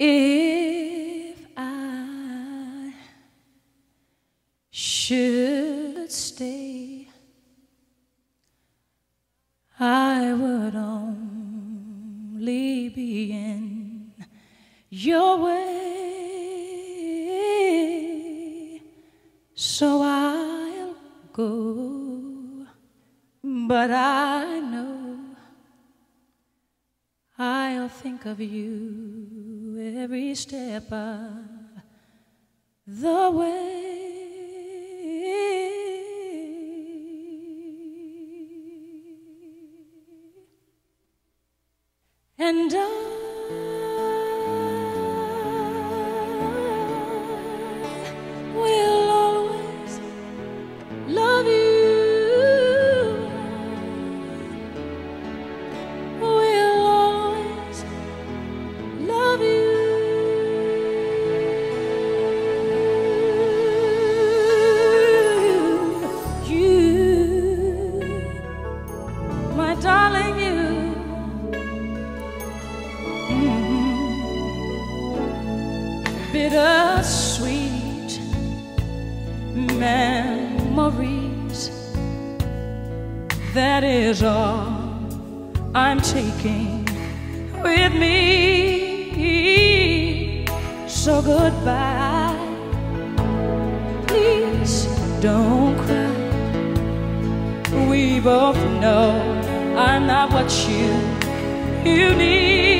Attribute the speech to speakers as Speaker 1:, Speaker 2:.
Speaker 1: If I should stay, I would only be in your way. So I'll go, but I know I'll think of you every step of the way. And I Mm-hmm. bittersweet memories. That is all I'm taking with me. So goodbye. Please don't cry. We both know not what you you need.